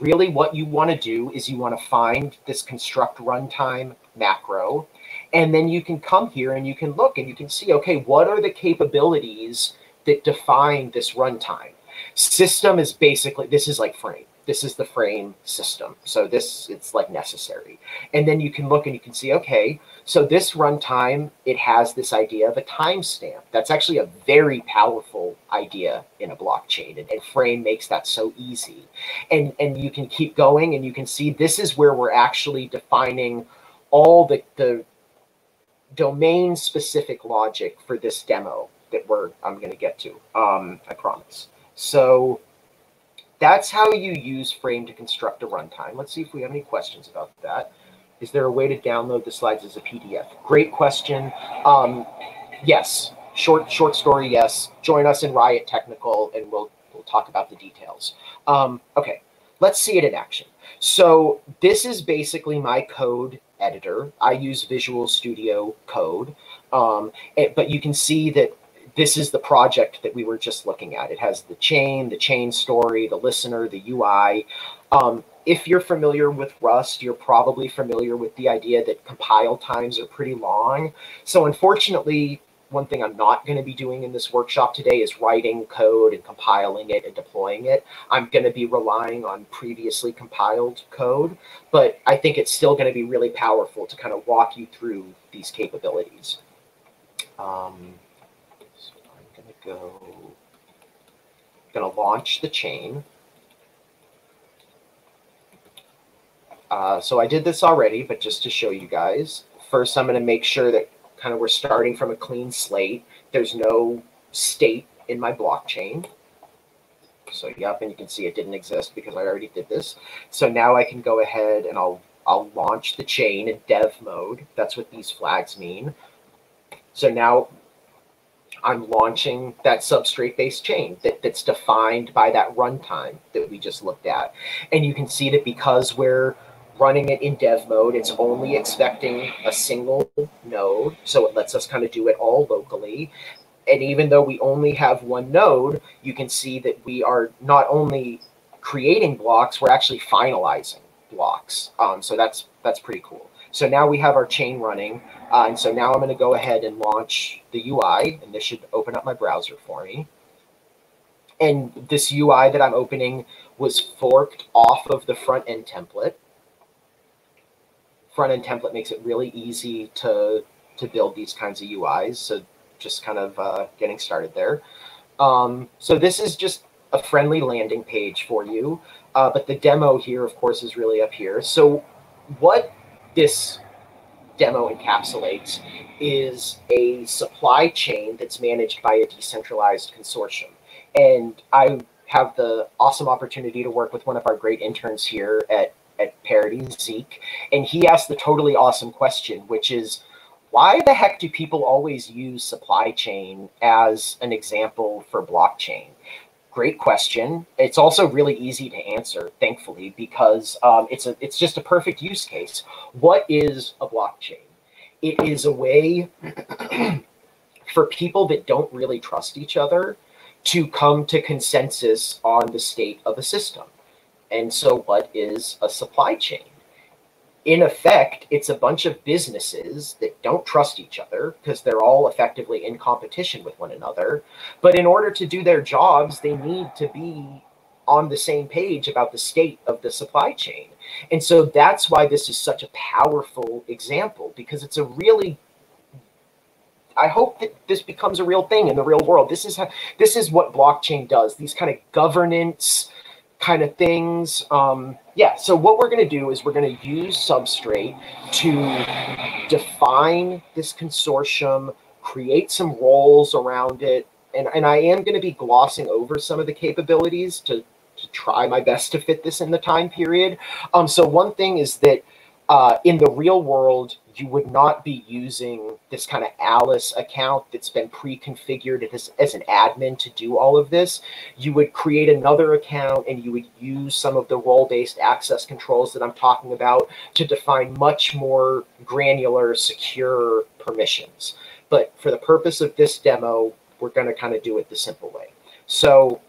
really what you want to do is you want to find this construct runtime macro, and then you can come here and you can look and you can see, okay, what are the capabilities that define this runtime. System is basically, this is like frame. This is the frame system. So this, it's like necessary. And then you can look and you can see, okay, so this runtime, it has this idea of a timestamp. That's actually a very powerful idea in a blockchain. And, and frame makes that so easy. And, and you can keep going and you can see this is where we're actually defining all the, the domain specific logic for this demo that we're I'm going to get to. Um, I promise. So that's how you use Frame to construct a runtime. Let's see if we have any questions about that. Is there a way to download the slides as a PDF? Great question. Um, yes, short short story. Yes, join us in Riot Technical, and we'll we'll talk about the details. Um, okay, let's see it in action. So this is basically my code editor. I use Visual Studio Code, um, it, but you can see that this is the project that we were just looking at. It has the chain, the chain story, the listener, the UI. Um, if you're familiar with Rust, you're probably familiar with the idea that compile times are pretty long. So unfortunately, one thing I'm not going to be doing in this workshop today is writing code and compiling it and deploying it. I'm going to be relying on previously compiled code, but I think it's still going to be really powerful to kind of walk you through these capabilities. Um, go, going to launch the chain. Uh, so I did this already, but just to show you guys, first I'm going to make sure that kind of we're starting from a clean slate. There's no state in my blockchain. So yep, and you can see it didn't exist because I already did this. So now I can go ahead and I'll I'll launch the chain in dev mode. That's what these flags mean. So now I'm launching that substrate based chain that, that's defined by that runtime that we just looked at. And you can see that because we're running it in dev mode, it's only expecting a single node. So it lets us kind of do it all locally. And even though we only have one node, you can see that we are not only creating blocks, we're actually finalizing blocks. Um, so that's that's pretty cool. So now we have our chain running. Uh, and so now I'm going to go ahead and launch the UI, and this should open up my browser for me. And this UI that I'm opening was forked off of the front end template. Front end template makes it really easy to, to build these kinds of UIs. So just kind of uh, getting started there. Um, so this is just a friendly landing page for you. Uh, but the demo here, of course, is really up here. So what this demo encapsulates is a supply chain that's managed by a decentralized consortium. And I have the awesome opportunity to work with one of our great interns here at, at Parity, Zeke, and he asked the totally awesome question, which is, why the heck do people always use supply chain as an example for blockchain? Great question. It's also really easy to answer, thankfully, because um, it's a it's just a perfect use case. What is a blockchain? It is a way for people that don't really trust each other to come to consensus on the state of a system. And so, what is a supply chain? In effect, it's a bunch of businesses that don't trust each other because they're all effectively in competition with one another. But in order to do their jobs, they need to be on the same page about the state of the supply chain. And so that's why this is such a powerful example because it's a really I hope that this becomes a real thing in the real world. This is how, this is what blockchain does. These kind of governance kind of things. Um, yeah, so what we're going to do is we're going to use Substrate to define this consortium, create some roles around it, and, and I am going to be glossing over some of the capabilities to, to try my best to fit this in the time period. Um, so one thing is that uh, in the real world, you would not be using this kind of Alice account that's been pre-configured as, as an admin to do all of this. You would create another account and you would use some of the role-based access controls that I'm talking about to define much more granular, secure permissions. But for the purpose of this demo, we're going to kind of do it the simple way. So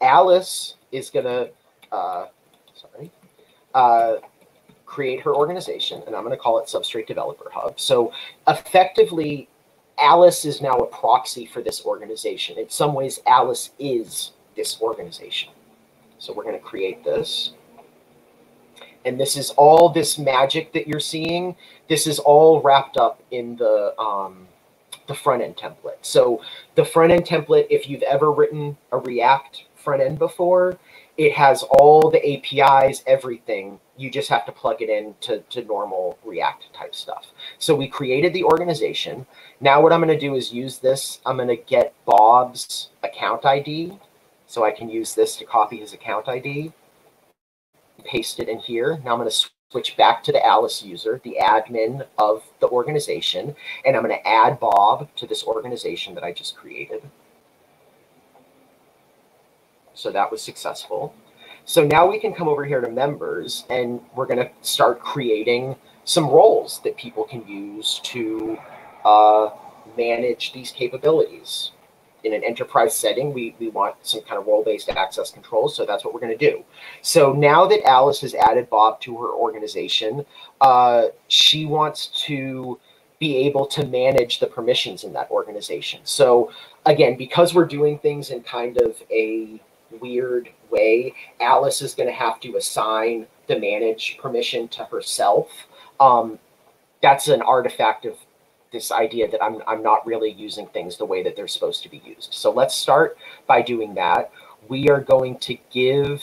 Alice is going to, uh, sorry, uh, create her organization, and I'm going to call it Substrate Developer Hub. So effectively, Alice is now a proxy for this organization. In some ways, Alice is this organization. So we're going to create this. And this is all this magic that you're seeing. This is all wrapped up in the um, the front end template. So the front end template, if you've ever written a React front end before, it has all the APIs, everything. You just have to plug it in to, to normal React type stuff. So we created the organization. Now what I'm going to do is use this. I'm going to get Bob's account ID. So I can use this to copy his account ID, paste it in here. Now I'm going to switch back to the Alice user, the admin of the organization, and I'm going to add Bob to this organization that I just created. So that was successful. So now we can come over here to members and we're going to start creating some roles that people can use to uh, manage these capabilities. In an enterprise setting, we, we want some kind of role-based access control, so that's what we're going to do. So now that Alice has added Bob to her organization, uh, she wants to be able to manage the permissions in that organization. So again, because we're doing things in kind of a weird way, Alice is going to have to assign the manage permission to herself. Um, that's an artifact of this idea that I'm, I'm not really using things the way that they're supposed to be used. So let's start by doing that. We are going to give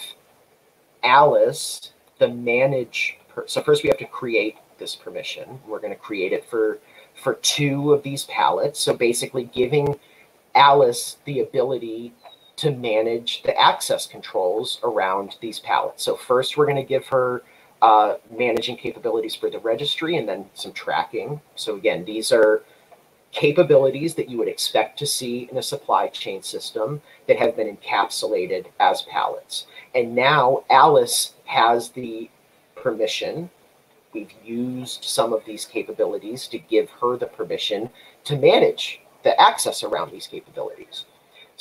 Alice the manage. so first we have to create this permission. We're going to create it for, for two of these pallets. So basically giving Alice the ability to manage the access controls around these pallets. So first we're going to give her uh, managing capabilities for the registry and then some tracking. So again, these are capabilities that you would expect to see in a supply chain system that have been encapsulated as palettes. And now Alice has the permission. We've used some of these capabilities to give her the permission to manage the access around these capabilities.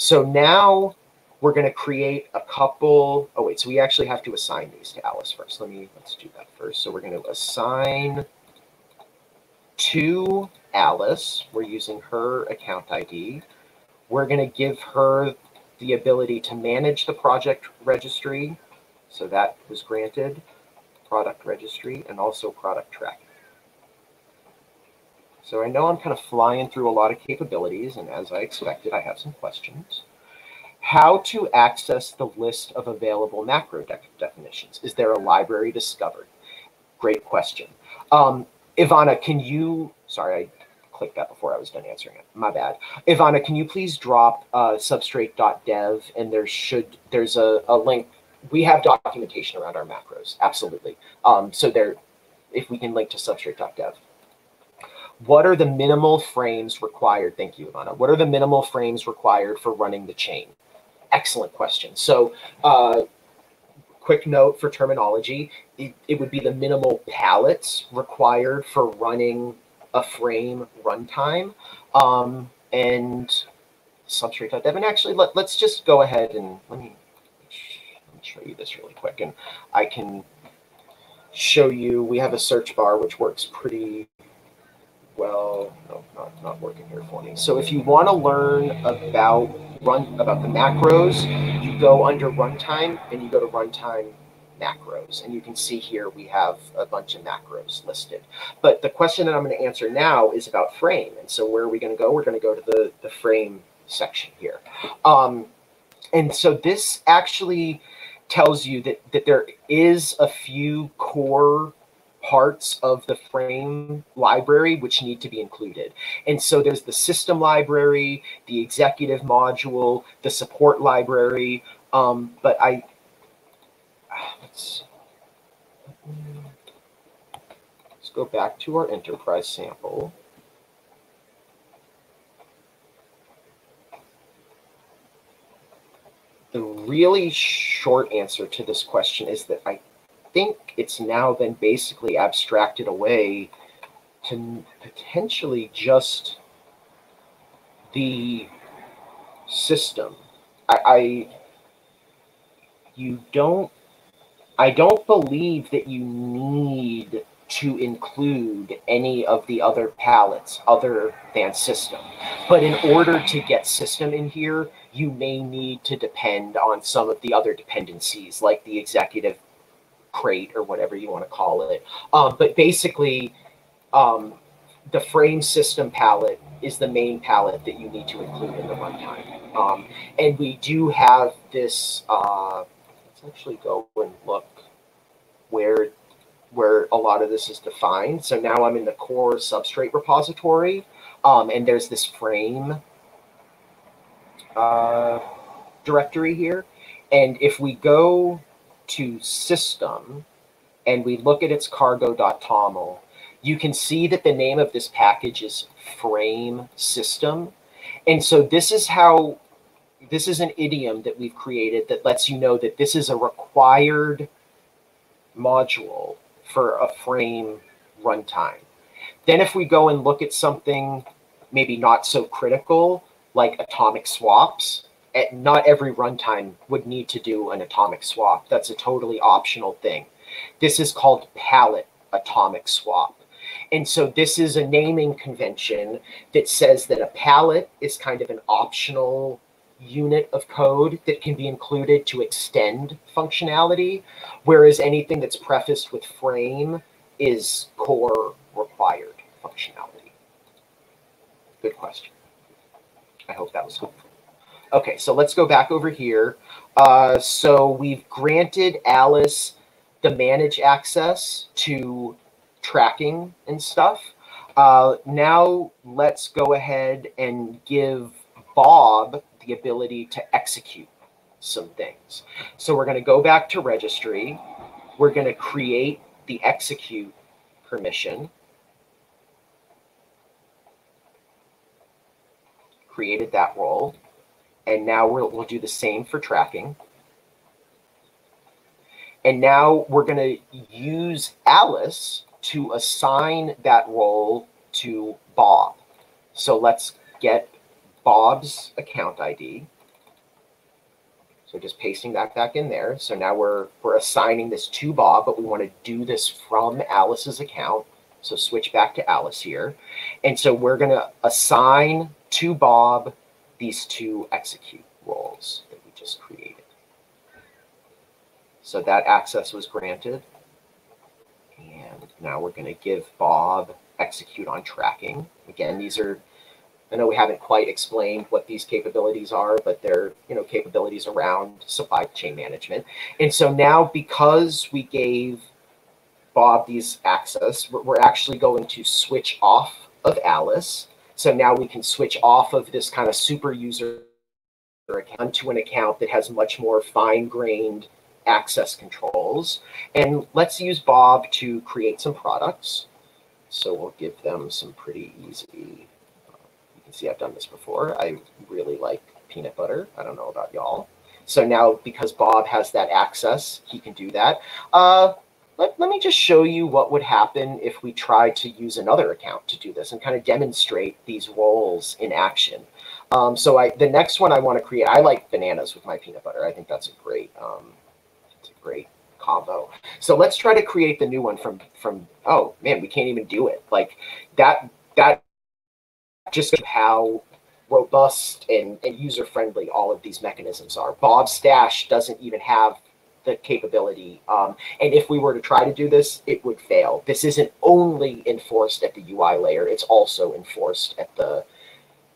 So now we're going to create a couple. Oh, wait, so we actually have to assign these to Alice first. Let me, let's do that first. So we're going to assign to Alice. We're using her account ID. We're going to give her the ability to manage the project registry. So that was granted, product registry, and also product tracking. So I know I'm kind of flying through a lot of capabilities, and as I expected, I have some questions. How to access the list of available macro de definitions? Is there a library discovered? Great question. Um, Ivana, can you, sorry, I clicked that before I was done answering it. My bad. Ivana, can you please drop uh, substrate.dev and there should, there's a, a link. We have documentation around our macros, absolutely. Um, so there, if we can link to substrate.dev what are the minimal frames required? Thank you, Ivana. What are the minimal frames required for running the chain? Excellent question. So, uh, quick note for terminology, it, it would be the minimal pallets required for running a frame runtime. Um, and substrate.dev. And actually, let, let's just go ahead and let me, let me show you this really quick. And I can show you, we have a search bar, which works pretty well, no, not, not working here for me. So if you want to learn about run about the macros, you go under runtime and you go to runtime macros. And you can see here we have a bunch of macros listed. But the question that I'm going to answer now is about frame. And so where are we going to go? We're going to go to the, the frame section here. Um, and so this actually tells you that, that there is a few core parts of the frame library which need to be included. And so there's the system library, the executive module, the support library. Um, but I, let's, let's go back to our enterprise sample. The really short answer to this question is that I think it's now been basically abstracted away to potentially just the system. I, I you don't I don't believe that you need to include any of the other pallets other than system. But in order to get system in here, you may need to depend on some of the other dependencies like the executive crate or whatever you want to call it. Um, but basically, um, the frame system pallet is the main pallet that you need to include in the runtime. Um, and we do have this, uh, let's actually go and look where where a lot of this is defined. So now I'm in the core substrate repository, um, and there's this frame uh, directory here. And if we go to system and we look at its cargo.toml, you can see that the name of this package is frame system. And so this is how, this is an idiom that we've created that lets you know that this is a required module for a frame runtime. Then if we go and look at something maybe not so critical, like atomic swaps, Eh, not every runtime would need to do an atomic swap. That's a totally optional thing. This is called pallet atomic swap. And so this is a naming convention that says that a pallet is kind of an optional unit of code that can be included to extend functionality, whereas anything that's prefaced with frame is core required functionality. Good question. I hope that was helpful. Okay, so let's go back over here. Uh, so we've granted Alice the manage access to tracking and stuff. Uh, now let's go ahead and give Bob the ability to execute some things. So we're going to go back to registry. We're going to create the execute permission. Created that role. And now we'll, we'll do the same for tracking. And now we're going to use Alice to assign that role to Bob. So let's get Bob's account ID. So just pasting that back in there. So now we're, we're assigning this to Bob, but we want to do this from Alice's account. So switch back to Alice here. And so we're going to assign to Bob these two execute roles that we just created. So that access was granted. And now we're going to give Bob execute on tracking. Again, these are I know we haven't quite explained what these capabilities are, but they're you know capabilities around supply chain management. And so now because we gave Bob these access, we're actually going to switch off of Alice. So now we can switch off of this kind of super user account to an account that has much more fine-grained access controls. And let's use Bob to create some products. So we'll give them some pretty easy you can see I've done this before. I really like peanut butter. I don't know about y'all. So now because Bob has that access, he can do that. Uh, let, let me just show you what would happen if we tried to use another account to do this and kind of demonstrate these roles in action. Um, so I, the next one I want to create, I like bananas with my peanut butter. I think that's a great, um, it's a great combo. So let's try to create the new one from, from, oh man, we can't even do it. Like that, that just how robust and, and user friendly all of these mechanisms are. Bob Stash doesn't even have the capability. Um, and if we were to try to do this, it would fail. This isn't only enforced at the UI layer, it's also enforced at the,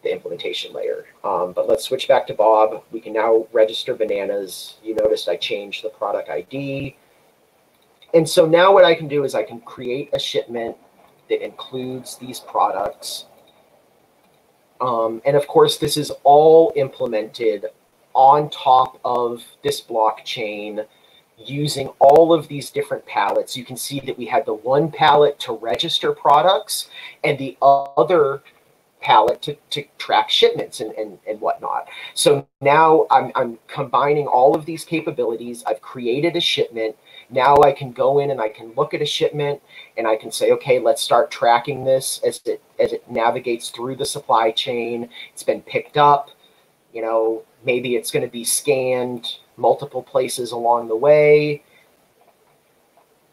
the implementation layer. Um, but let's switch back to Bob. We can now register bananas. You noticed I changed the product ID. And so now what I can do is I can create a shipment that includes these products. Um, and of course, this is all implemented on top of this blockchain using all of these different pallets. You can see that we had the one pallet to register products and the other pallet to, to track shipments and, and, and whatnot. So now I'm, I'm combining all of these capabilities. I've created a shipment now I can go in and I can look at a shipment and I can say, okay, let's start tracking this as it as it navigates through the supply chain. It's been picked up. You know, maybe it's going to be scanned multiple places along the way.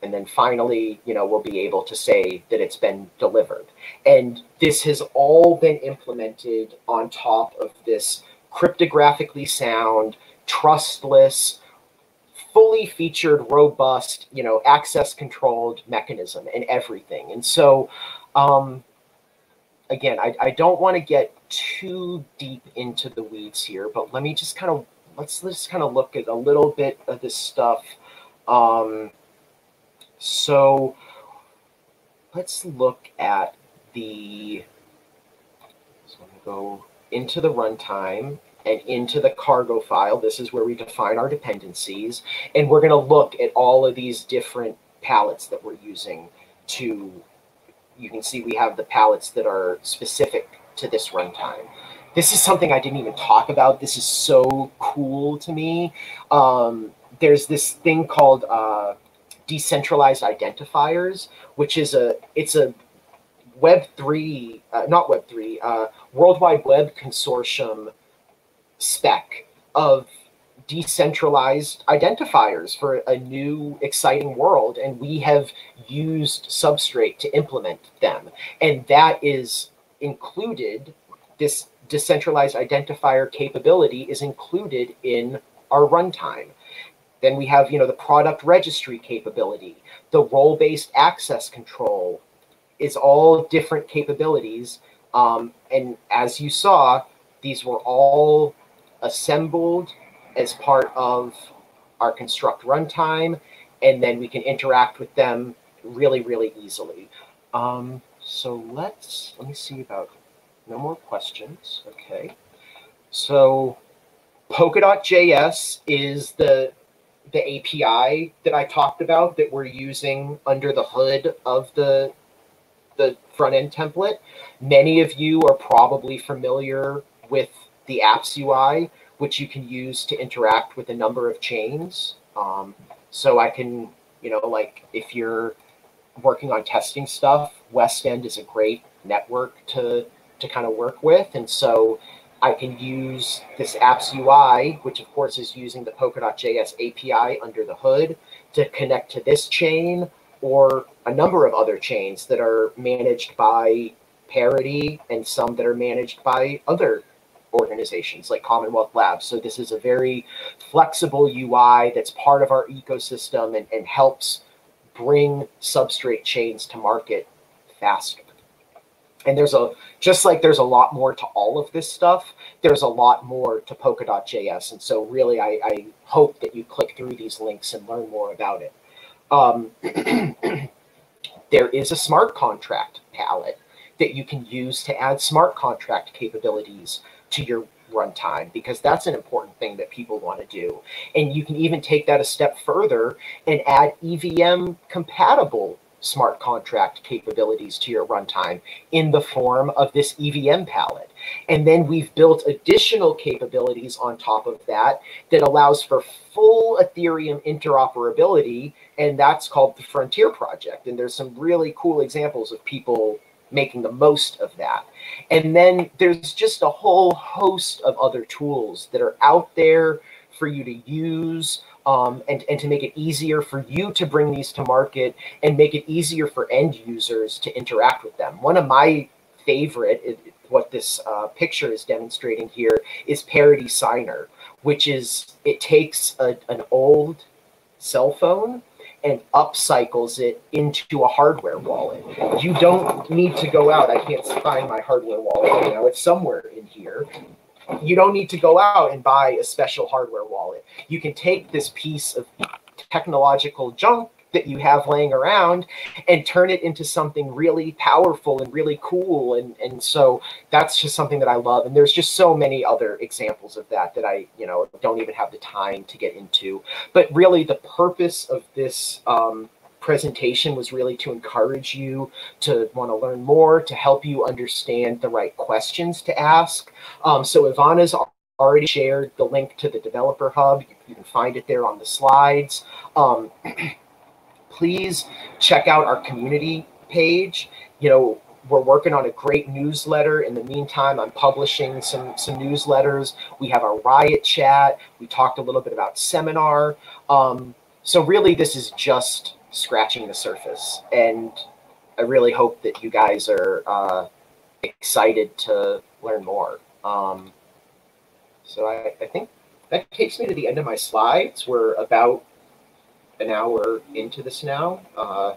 and then finally, you know, we'll be able to say that it's been delivered. And this has all been implemented on top of this cryptographically sound, trustless, fully featured, robust, you know, access controlled mechanism and everything. And so, um, again, I, I don't want to get too deep into the weeds here, but let me just kind of let's let's kind of look at a little bit of this stuff. Um, so let's look at the. So I'm to go into the runtime and into the cargo file. This is where we define our dependencies. And we're going to look at all of these different pallets that we're using to, you can see we have the pallets that are specific to this runtime. This is something I didn't even talk about. This is so cool to me. Um, there's this thing called uh, decentralized identifiers, which is a it's a Web three, uh, not Web three, uh, World Wide Web Consortium spec of decentralized identifiers for a new exciting world and we have used substrate to implement them and that is included this decentralized identifier capability is included in our runtime then we have, you know, the product registry capability, the role-based access control is all different capabilities. Um, and as you saw, these were all assembled as part of our construct runtime, and then we can interact with them really, really easily. Um, so let's, let me see about, no more questions. Okay. So Polkadot.js is the the API that I talked about that we're using under the hood of the the front end template. Many of you are probably familiar with the apps UI, which you can use to interact with a number of chains. Um, so I can, you know, like if you're working on testing stuff, Westend is a great network to to kind of work with, and so I can use this apps UI, which of course is using the Polkadot.js API under the hood to connect to this chain or a number of other chains that are managed by Parity and some that are managed by other organizations like Commonwealth Labs. So this is a very flexible UI that's part of our ecosystem and, and helps bring substrate chains to market faster and there's a just like there's a lot more to all of this stuff there's a lot more to polkadot.js and so really I, I hope that you click through these links and learn more about it. Um, there is a smart contract pallet that you can use to add smart contract capabilities to your runtime because that's an important thing that people want to do. And you can even take that a step further and add evm compatible smart contract capabilities to your runtime in the form of this EVM pallet. And then we've built additional capabilities on top of that that allows for full Ethereum interoperability. And that's called the Frontier Project. And there's some really cool examples of people making the most of that. And then there's just a whole host of other tools that are out there for you to use um, and, and to make it easier for you to bring these to market and make it easier for end users to interact with them. One of my favorite, it, what this uh, picture is demonstrating here, is Parity Signer, which is it takes a, an old cell phone and upcycles it into a hardware wallet. You don't need to go out. I can't find my hardware wallet. You know, it's somewhere in here you don't need to go out and buy a special hardware wallet. You can take this piece of technological junk that you have laying around and turn it into something really powerful and really cool. And and so that's just something that I love. And there's just so many other examples of that that I you know don't even have the time to get into. But really the purpose of this um, presentation was really to encourage you to want to learn more, to help you understand the right questions to ask. Um, so Ivana's already shared the link to the Developer Hub. You can find it there on the slides. Um, please check out our community page. You know, we're working on a great newsletter. In the meantime, I'm publishing some some newsletters. We have our Riot chat. We talked a little bit about seminar. Um, so really, this is just scratching the surface. And I really hope that you guys are uh, excited to learn more. Um, so I, I think that takes me to the end of my slides. We're about an hour into this now. Uh,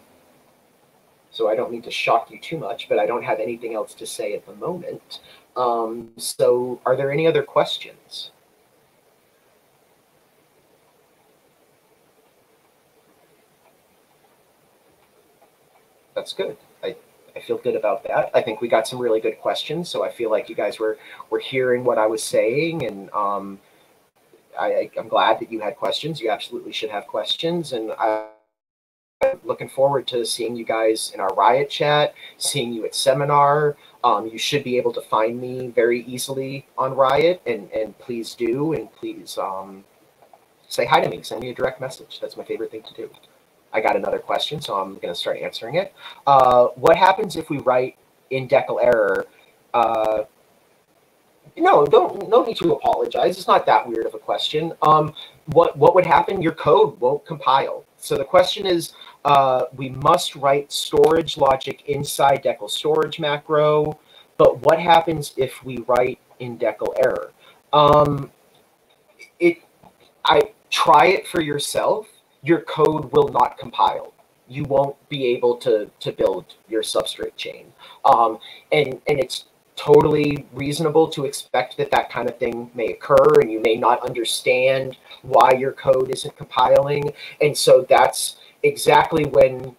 so I don't need to shock you too much, but I don't have anything else to say at the moment. Um, so are there any other questions? That's good. I, I feel good about that. I think we got some really good questions. So I feel like you guys were, were hearing what I was saying and um, I, I'm glad that you had questions. You absolutely should have questions. And I, am looking forward to seeing you guys in our Riot chat, seeing you at seminar. Um, you should be able to find me very easily on Riot, and, and please do. And please um, say hi to me. Send me a direct message. That's my favorite thing to do. I got another question, so I'm going to start answering it. Uh, what happens if we write in decl error? Uh, no, don't no need to apologize. It's not that weird of a question. Um, what what would happen? Your code won't compile. So the question is, uh, we must write storage logic inside decl storage macro. But what happens if we write in decl error? Um, it, I try it for yourself. Your code will not compile. You won't be able to to build your substrate chain. Um, and and it's totally reasonable to expect that that kind of thing may occur and you may not understand why your code isn't compiling. And so that's exactly when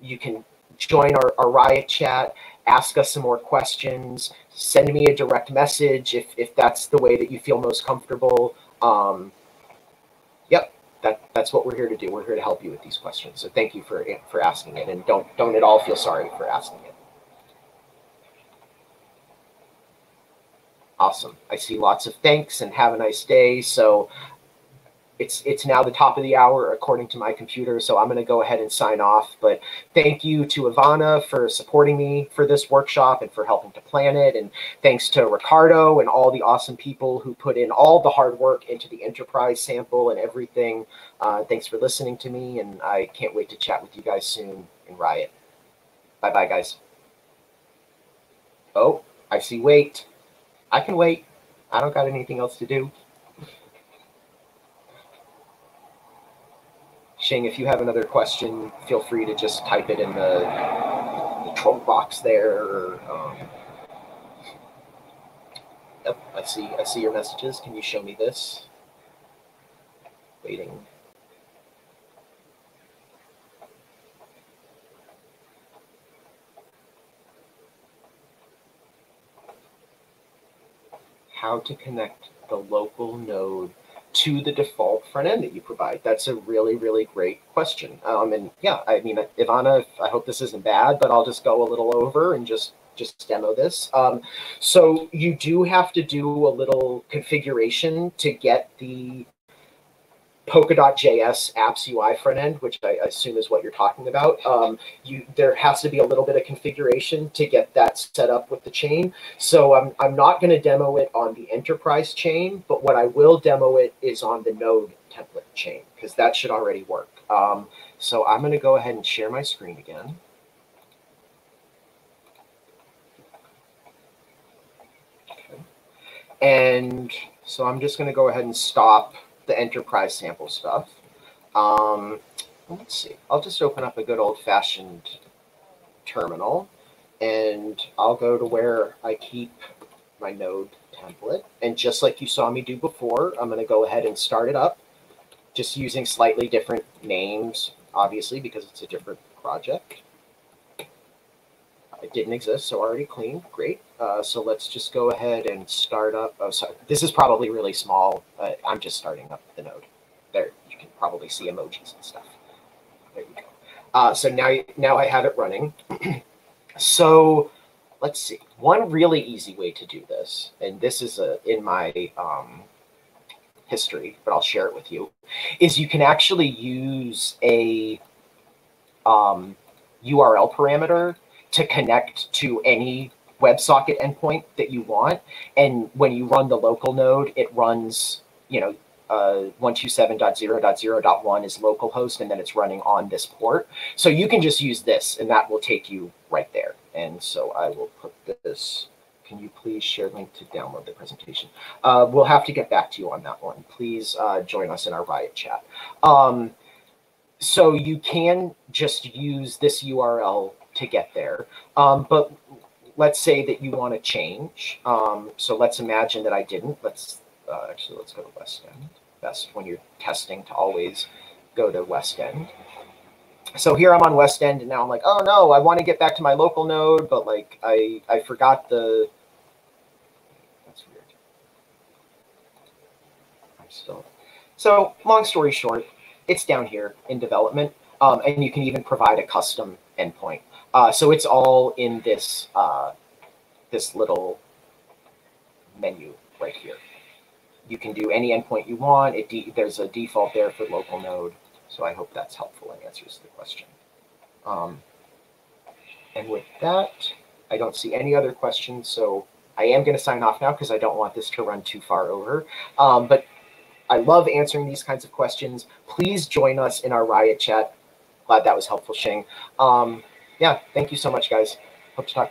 you can join our, our Riot chat, ask us some more questions, send me a direct message if, if that's the way that you feel most comfortable. Um, that, that's what we're here to do. We're here to help you with these questions. So thank you for, for asking it and don't, don't at all feel sorry for asking it. Awesome. I see lots of thanks and have a nice day. So it's it's now the top of the hour according to my computer, so I'm going to go ahead and sign off. But thank you to Ivana for supporting me for this workshop and for helping to plan it. And thanks to Ricardo and all the awesome people who put in all the hard work into the enterprise sample and everything. Uh, thanks for listening to me, and I can't wait to chat with you guys soon in Riot. Bye bye, guys. Oh, I see wait. I can wait. I don't got anything else to do. Shing, if you have another question, feel free to just type it in the, the troll box there. Um, yep, I see. I see your messages. Can you show me this? Waiting. how to connect the local node to the default front end that you provide? That's a really, really great question. Um, and yeah, I mean, Ivana, I hope this isn't bad, but I'll just go a little over and just just demo this. Um, so you do have to do a little configuration to get the Polkadot.js apps UI front end, which I assume is what you're talking about, um, you there has to be a little bit of configuration to get that set up with the chain. So I'm, I'm not going to demo it on the enterprise chain, but what I will demo it is on the node template chain because that should already work. Um, so I'm going to go ahead and share my screen again. And so I'm just going to go ahead and stop the enterprise sample stuff. Um, let's see. I'll just open up a good old-fashioned terminal, and I'll go to where I keep my node template. And just like you saw me do before, I'm going to go ahead and start it up, just using slightly different names, obviously, because it's a different project. It didn't exist, so already clean. Great. Uh, so let's just go ahead and start up. Oh, sorry. This is probably really small. I'm just starting up the node. There, you can probably see emojis and stuff. There you go. Uh, so now, now I have it running. so let's see. One really easy way to do this, and this is a, in my um, history, but I'll share it with you, is you can actually use a um, URL parameter to connect to any WebSocket endpoint that you want. And when you run the local node, it runs, you know, uh, 127.0.0.1 is localhost, and then it's running on this port. So you can just use this, and that will take you right there. And so I will put this. Can you please share link to download the presentation? Uh, we'll have to get back to you on that one. Please uh, join us in our Riot chat. Um, so you can just use this URL to get there. Um, but let's say that you want to change. Um, so let's imagine that I didn't. Let's uh, actually let's go to Westend. Best when you're testing to always go to Westend. So here I'm on Westend, and now I'm like, oh no, I want to get back to my local node, but like I I forgot the. That's weird. I'm still. So long story short, it's down here in development, um, and you can even provide a custom endpoint. Uh, so it's all in this uh, this little menu right here. You can do any endpoint you want. It there's a default there for local node. So I hope that's helpful and answers the question. Um, and with that, I don't see any other questions. So I am going to sign off now because I don't want this to run too far over. Um, but I love answering these kinds of questions. Please join us in our Riot chat. Glad that was helpful, Shing. Um, yeah, thank you so much, guys. Hope to talk to you.